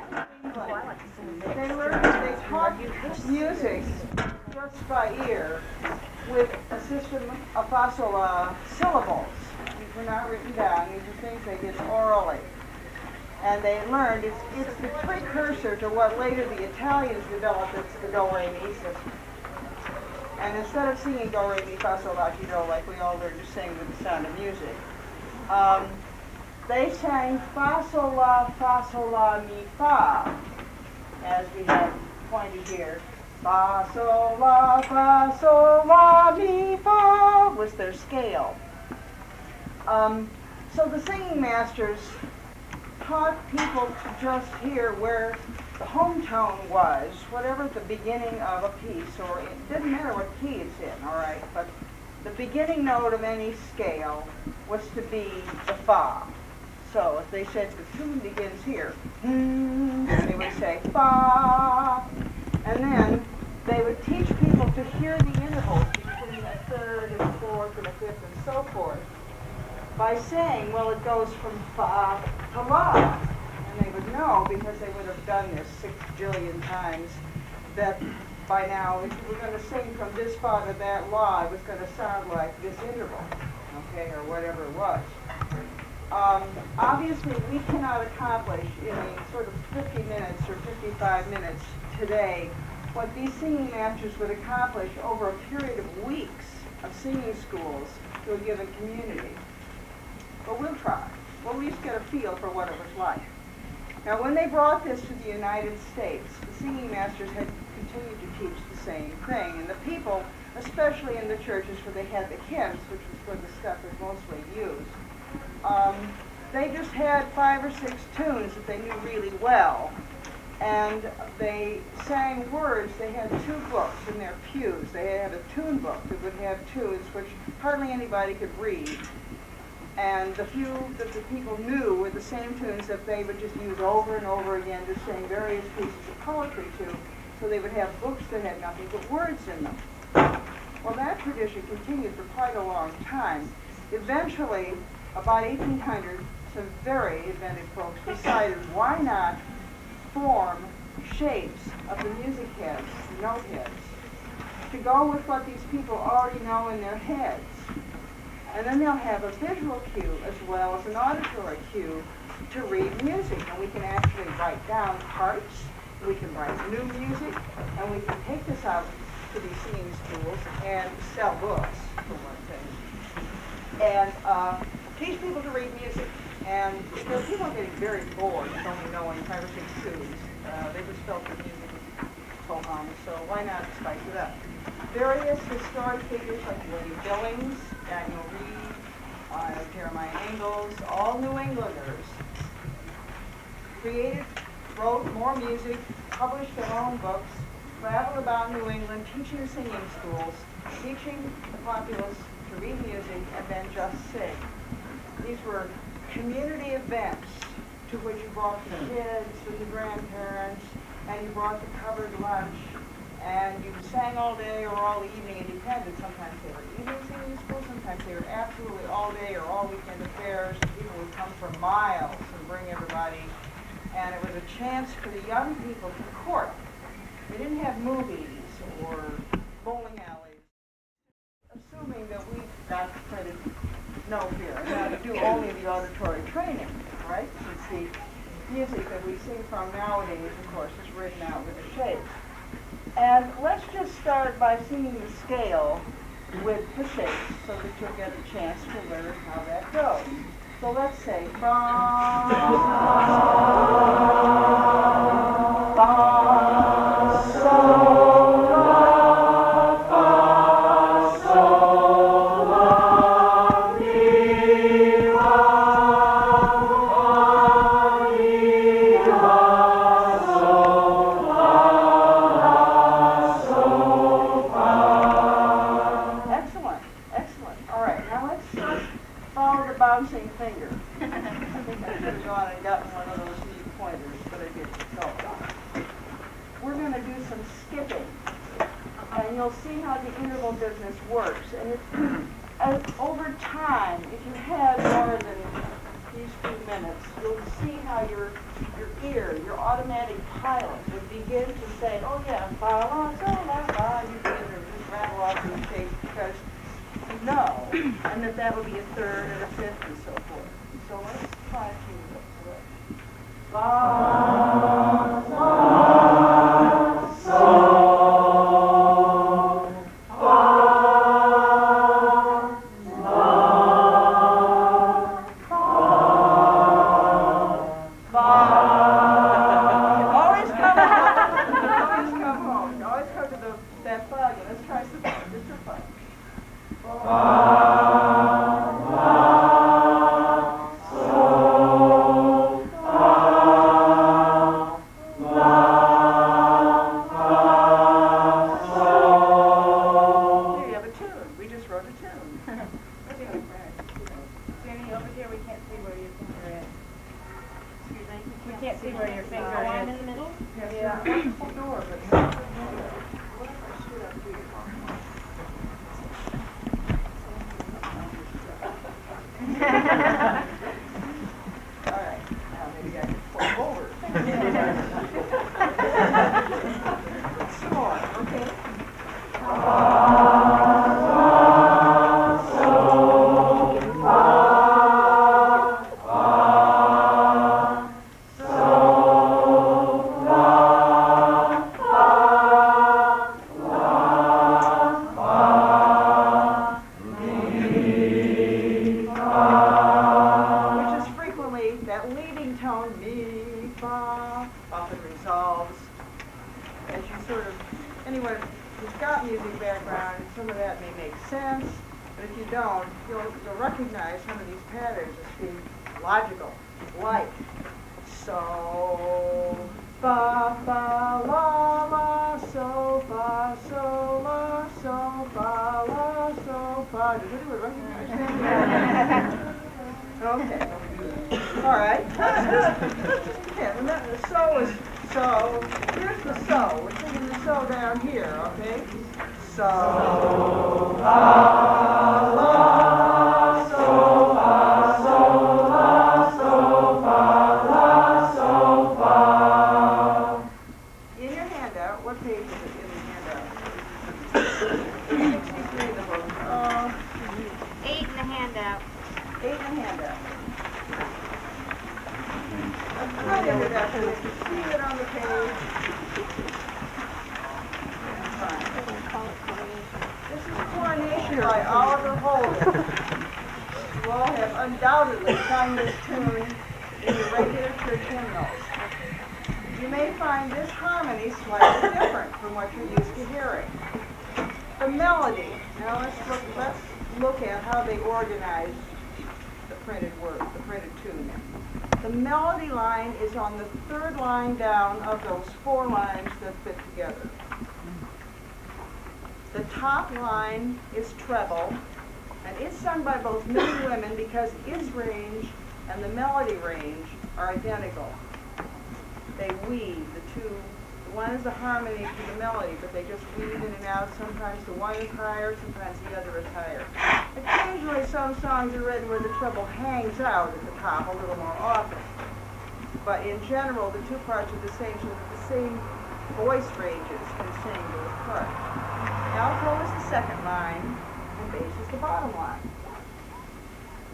back England, they learned, they taught music just by ear with a system of fossil uh, syllables. These were not written down. These are things they did orally. And they learned, it's, it's the precursor to what later the Italians developed, it's the do-re-mi system. And instead of singing do, re, mi, fa, sol, la, ti, do, like we all learned to sing with the sound of music, um, they sang fa, sol, la, fa, sol, la, mi, fa, as we have pointed here. Fa, sol, la, fa, sol, la, mi, fa was their scale. Um, so the singing masters taught people to just hear where the home tone was, whatever the beginning of a piece, or it didn't matter what key it's in, all right, but the beginning note of any scale was to be the fa. So if they said the tune begins here, and they would say fa, and then they would teach people to hear the intervals between a third and a fourth and a fifth and so forth by saying, well, it goes from fa to la. And they would know, because they would have done this six jillion times, that by now, if you were going to sing from this fa to that la, it was going to sound like this interval, okay, or whatever it was. Um, obviously, we cannot accomplish in sort of 50 minutes or 55 minutes today what these singing masters would accomplish over a period of weeks of singing schools to a given community. But we'll try. We'll at least get a feel for what it was like. Now, when they brought this to the United States, the singing masters had continued to teach the same thing, and the people, especially in the churches where they had the hymns, which was where the stuff was mostly used, um, they just had five or six tunes that they knew really well, and they sang words. They had two books in their pews. They had a tune book that would have tunes which hardly anybody could read, and the few that the people knew were the same tunes that they would just use over and over again to sing various pieces of poetry to. So they would have books that had nothing but words in them. Well, that tradition continued for quite a long time. Eventually, about 1800, some very inventive folks decided why not form shapes of the music heads, note heads, to go with what these people already know in their heads. And then they'll have a visual cue as well as an auditory cue to read music. And we can actually write down parts, we can write new music, and we can take this out to these singing schools and sell books, for one thing. And uh, teach people to read music. And people are getting very bored with only knowing five or six tunes. Uh, they just felt the music was harmless, so why not spice it up? Various historic figures like William Billings, Daniel Read, uh, Jeremiah Ingalls, all New Englanders, created, wrote more music, published their own books, traveled about New England, teaching singing schools, teaching the populace to read music and then just sing. These were community events to which you brought the kids and the grandparents, and you brought the covered lunch, and you sang all day or all evening. It depended. Sometimes they were evening singing schools. Sometimes they were absolutely all day or all weekend affairs. People would come for miles and bring everybody. And it was a chance for the young people to court. We didn't have movies or bowling alleys. Assuming that we got credit no to do only the auditory training, right? Since the music that we sing from nowadays, of course, is written out with a shape. And let's just start by singing the scale with the shapes so that you'll get a chance to learn how that goes. So let's say fa, fa, the bouncing finger. I think I have gone and gotten one of those neat pointers, but I didn't. So, we're going to do some skipping, and you'll see how the interval business works. And it's, as over time, if you have more than these few minutes, you'll see how your your ear, your automatic pilot, would begin to say, "Oh yeah, fa la so la fa." You can just rattle off these shapes because know, and that that would be a third and a fifth and so forth. So let's try a few of those. We just wrote a tune. Ginnie, over here, we can't see where your finger is. Excuse me? We can't see where your finger Oh, I'm in the middle? Yeah. Wonderful door, but so, fa, so, la, so, fa, la, so, fa. Does anyone recognize that? Okay. All right. Yeah, the so is, so, here's the so. We're taking the so down here, okay? So, fa, la, so, fa, so, la, so, fa, la, so, fa. In your handout, what page is it in the handout? Sixty-three in the book. Uh, Eight in the handout. Eight in the handout. I'm right under that, so you can see it on the page. This is Coronation by Oliver Holden. You all have undoubtedly sung this tune in your regular church hymnals. You may find this harmony slightly different from what you're used to hearing. The melody, now let's look, let's look at how they organize the printed word, the printed tune. The melody line is on the third line down of those four lines that fit together. The top line is treble, and it's sung by both men and women because its range and the melody range are identical. They weave, the two, one is a harmony to the melody, but they just weave in and out. Sometimes the one is higher, sometimes the other is higher. Occasionally, some songs are written where the treble hangs out at the top a little more often. But in general, the two parts are the same, so that the same voice ranges can sing those parts. Alto is the second line, and bass is the bottom line.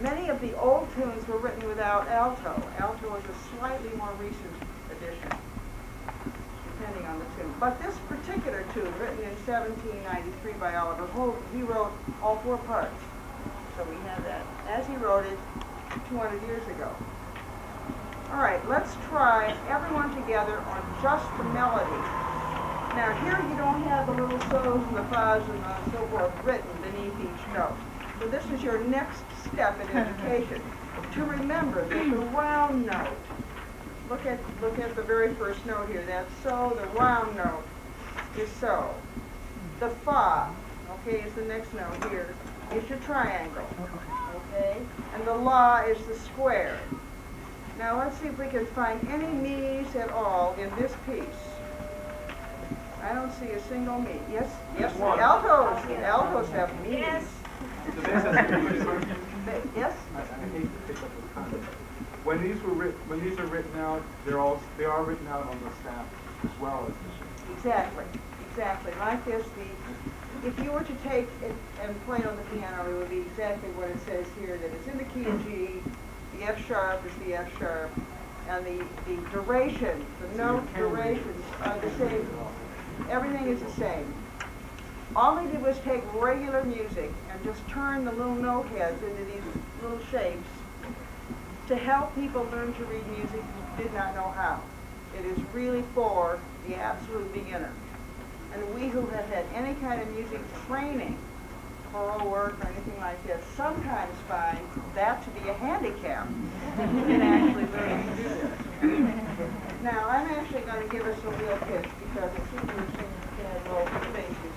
Many of the old tunes were written without alto. Alto is a slightly more recent addition, depending on the tune. But this particular tune, written in 1793 by Oliver Holden, he wrote all four parts. So we have that, as he wrote it 200 years ago. All right, let's try everyone together on just the melody. Now here you don't have the little so's and the fa's and the so forth written beneath each note. So this is your next step in education, to remember that the round note, look at, look at the very first note here, that's so, the round note is so. The fa, okay, is the next note here, is your triangle, okay? And the la is the square. Now let's see if we can find any me's at all in this piece. I don't see a single me. Yes, yes, the one. altos, the altos have me's. Yes. The bass has to be pretty hard. Ba- Yes? I I hate to pick up the concept. when these were writ, when these are written out, they're all, they are written out on the staff as well as the sheet. Exactly, exactly. Like this, the, if you were to take it and play it on the piano, it would be exactly what it says here, that it's in the key of G, the F sharp is the F sharp, and the, the duration, the note durations are the same. Everything is the same. All they did was take regular music and just turn the little note heads into these little shapes to help people learn to read music who did not know how. It is really for the absolute beginner. And we who have had any kind of music training, choral work or anything like this, sometimes find that to be a handicap in actually learning to do this. Now, I'm actually going to give us a real pitch because it seems we're seeing bad roll faces.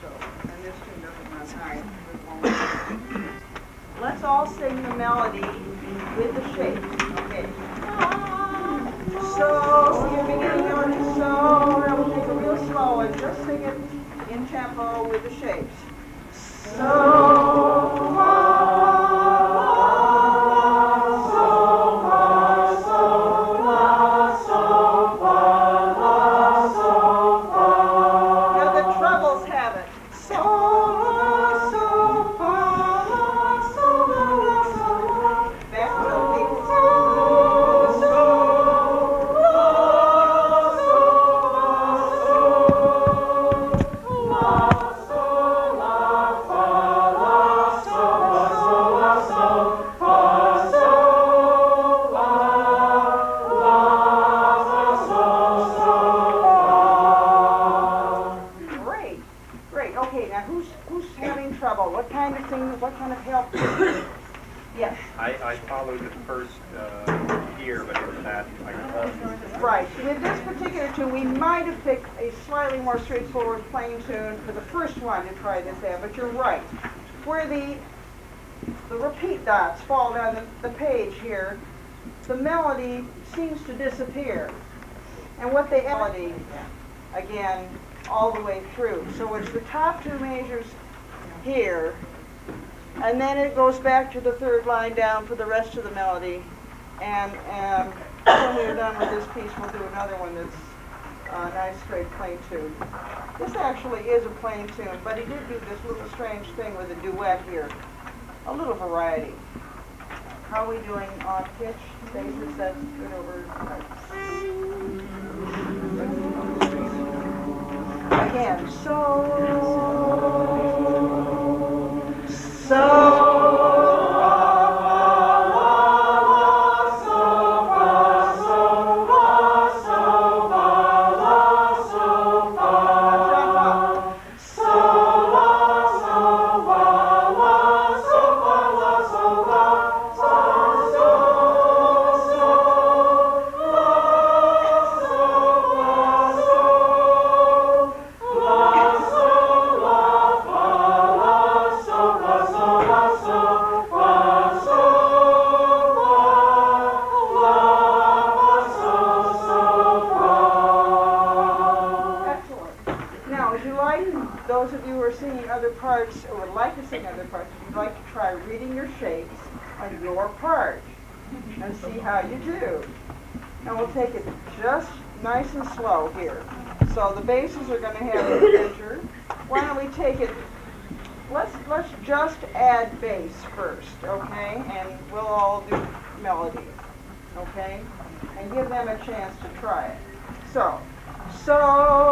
So, and this tune doesn't run high. Let's all sing the melody with the shapes, okay? So, see your beginning note is so, and we'll take it real slow and just sing it in tempo with the shapes. So, What kind of thing? What kind of help? yes. I, I followed the first uh, year, but for that, I apologize. Right. With this particular tune, we might have picked a slightly more straightforward plain tune for the first one to try this out, but you're right. Where the the repeat dots fall down the, the page here, the melody seems to disappear. And what they melody again all the way through. So it's the top two measures here, and then it goes back to the third line down for the rest of the melody. And, and when we're done with this piece, we'll do another one that's a nice straight plain tune. This actually is a plain tune, but he did do this little strange thing with a duet here. A little variety. How are we doing on pitch? Basis, that's good over. Again, so, so. Them a chance to try it. So, so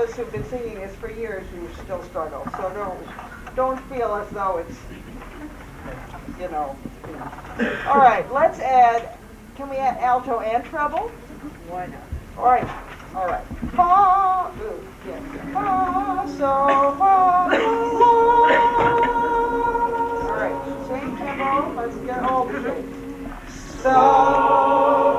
of us who've been singing this for years who still struggle, so don't, don't feel as though it's, you know, you know. All right, let's add, can we add alto and treble? Why not? All right, all right. Fa, ooh, yes. Fa, so, fa, la. All right, same tempo, let's get all the shapes. So,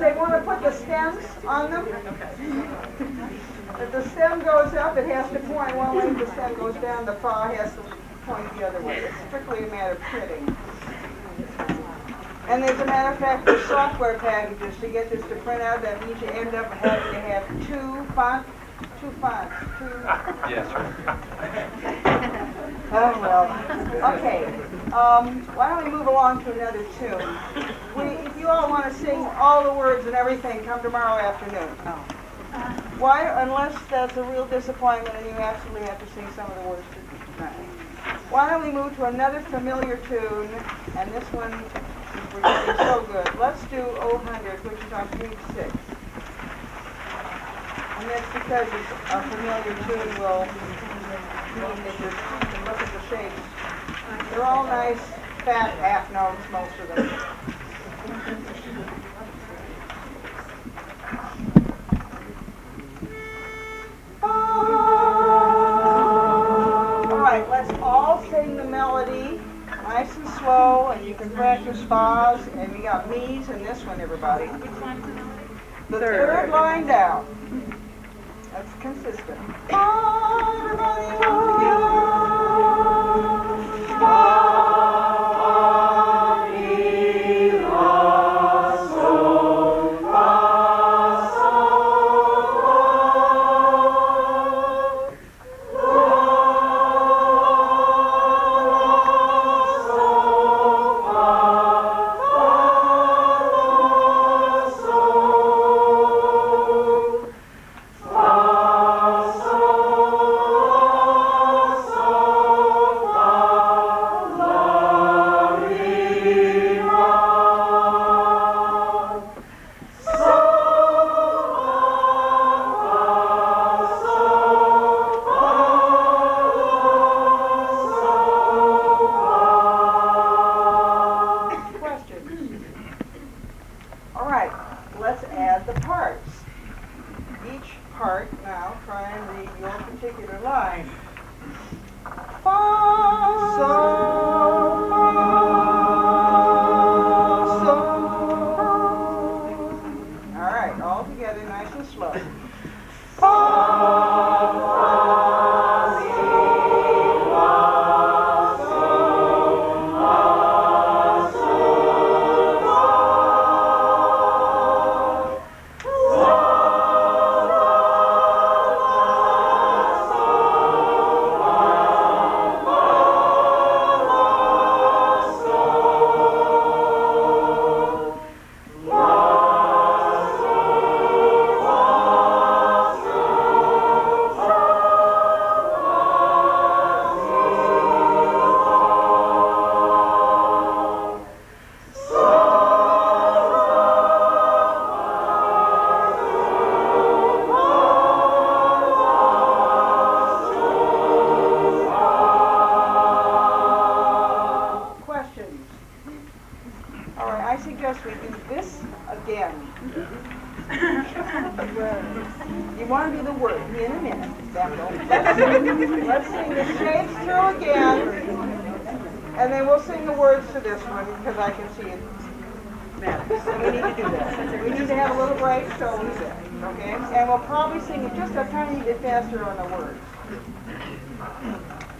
they want to put the stems on them. If the stem goes up, it has to point one way. If the stem goes down, the fa has to point the other way. It's strictly a matter of fitting. And as a matter of fact, there's software packages to get this to print out. That means you end up having to have two font, two fonts, two. Yes, Oh, well, okay. Um, why don't we move along to another tune? We, if you all want to sing all the words and everything, come tomorrow afternoon. Why, unless that's a real disappointment and you absolutely have to sing some of the words tonight. Why don't we move to another familiar tune, and this one, we're so good. Let's do Old Hundred, which is on page six. And that's because it's a familiar tune will mean that you're, you can look at the shapes. They're all nice, fat half notes, most of them. Right, let's all sing the melody, nice and slow, and you can practice fas, and we got me's in this one, everybody. The third line down. That's consistent. line. Fa, so, You want to do the word in a minute. Let's sing, let's sing the shapes through again, and then we'll sing the words to this one because I can see it. And we need to do that. We need to have a little break, so we said, okay? And we'll probably sing it just a tiny bit faster on the words.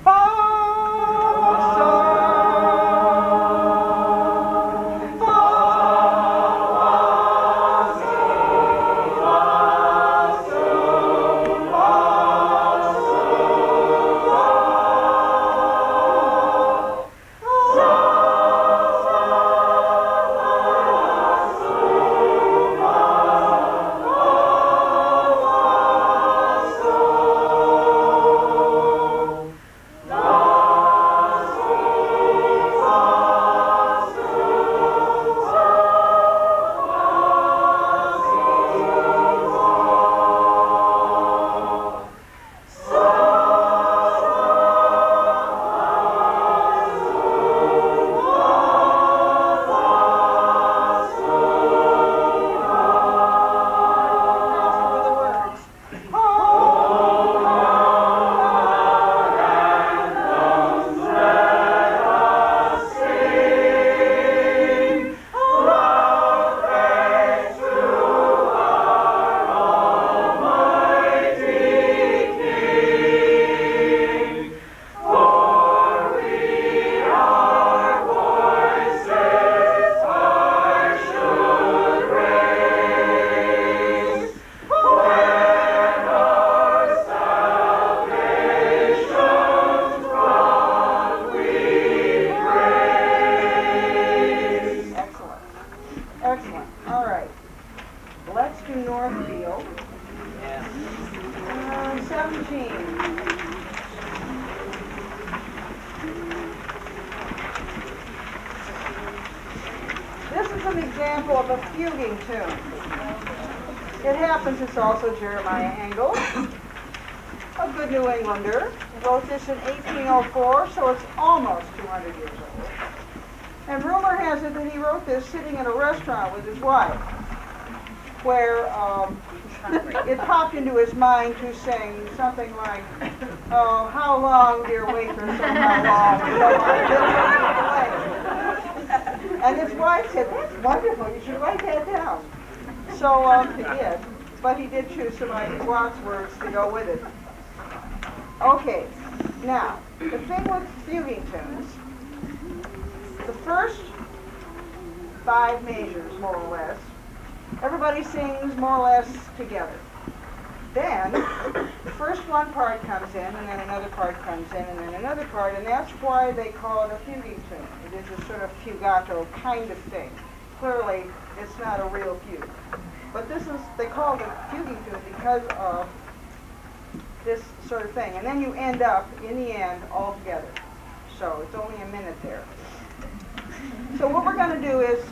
for it that he wrote this sitting in a restaurant with his wife, where um, it popped into his mind to sing something like, "Oh, how long, dear waitress, oh, how long?" And his wife said, "That's wonderful. You should write that down." So um, he did, but he did choose some of Watts words to go with it. Okay, now the thing with fuguing tunes the first five measures, more or less, everybody sings more or less together. Then, the first one part comes in, and then another part comes in, and then another part, and that's why they call it a fugue tune. It is a sort of fugato kind of thing. Clearly, it's not a real fugue. But this is, they call it a fuguing tune because of this sort of thing. And then you end up, in the end, all together. So it's only a minute there. So what we're going to do is,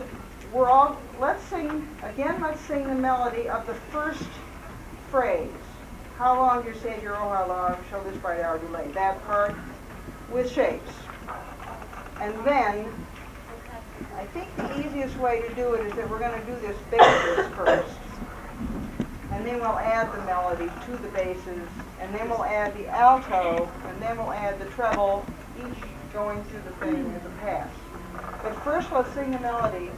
we're all, let's sing, again, let's sing the melody of the first phrase. How long, dear Savior, oh how long shall this bright hour delay? That part with shapes. And then, I think the easiest way to do it is that we're going to do this basis first. And then we'll add the melody to the basses, and then we'll add the alto, and then we'll add the treble, each going through the thing as a pass. But first, let's sing the melody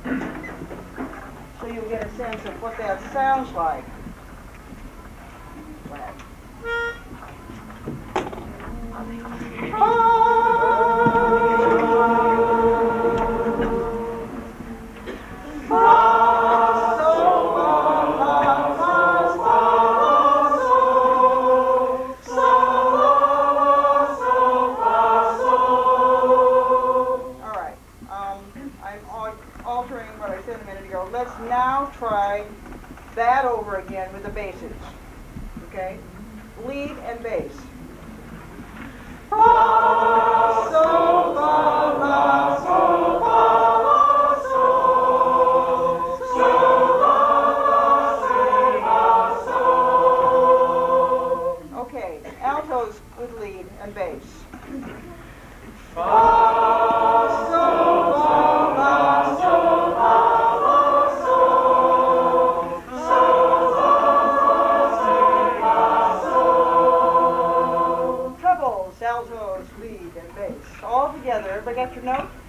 so you'll get a sense of what that sounds like. All oh, bass. Okay, altos with lead and bass. forget your notes?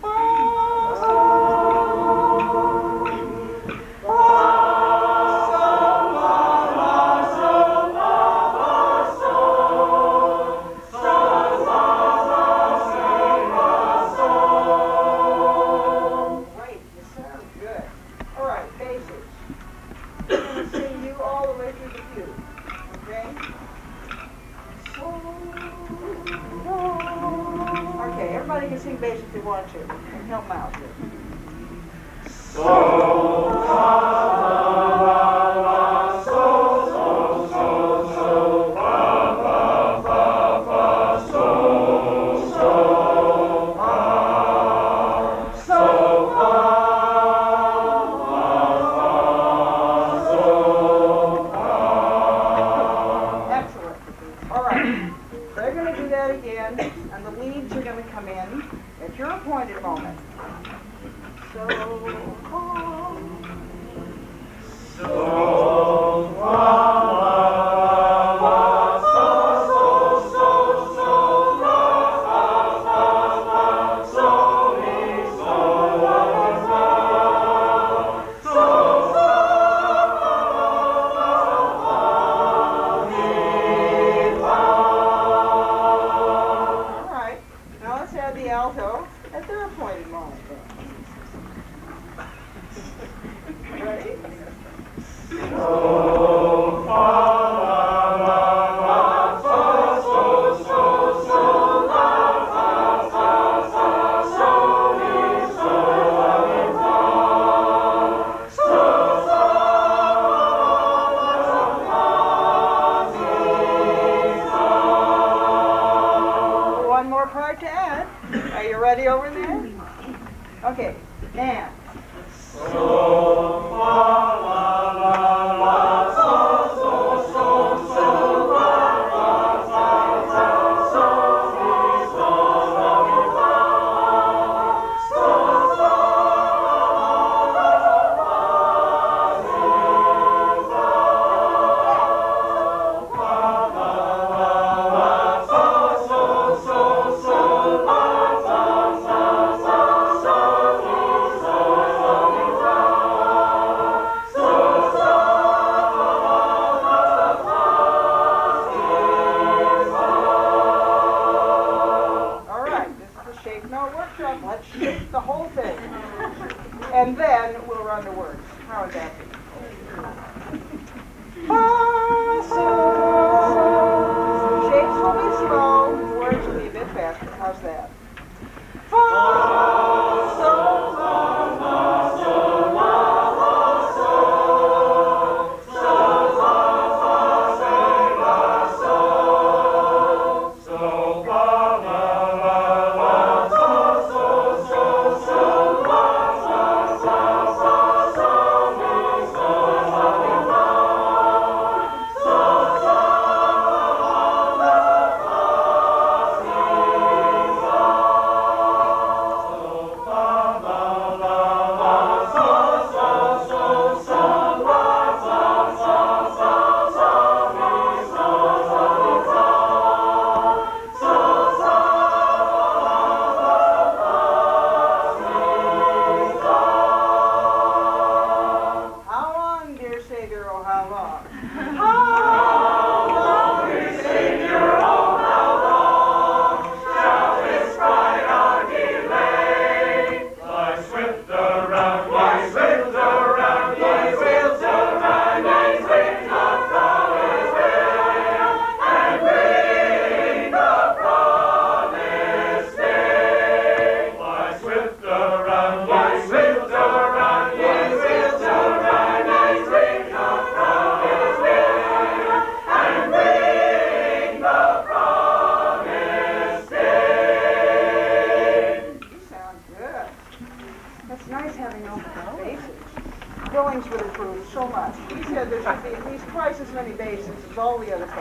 so much. He said there should be at least twice as many basins as all the other things.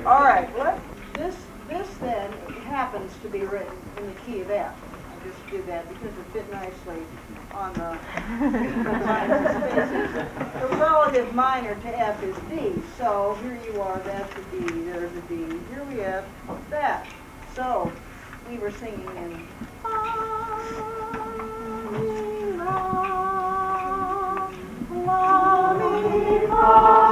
all right, let, this, this then happens to be written in the key of F. I just did that because it fit nicely on the, the, the relative minor to F is D. So here you are, that's a D, there's a D, here we have that. So we were singing in... Ah, Thank you.